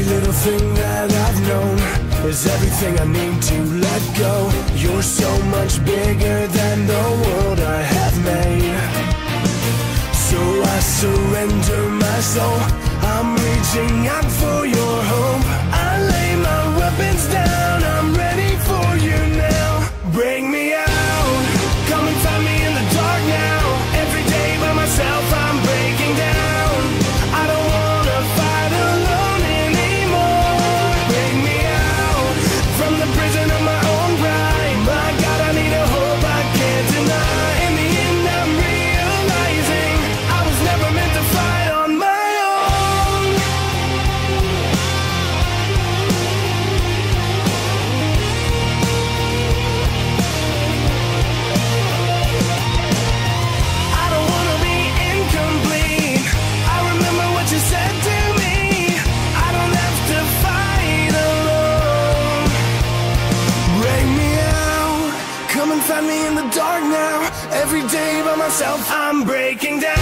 Every little thing that I've known is everything I need to let go. You're so much bigger than the world I have made. So I surrender my soul. I'm reaching out for your me in the dark now. Every day by myself, I'm breaking down.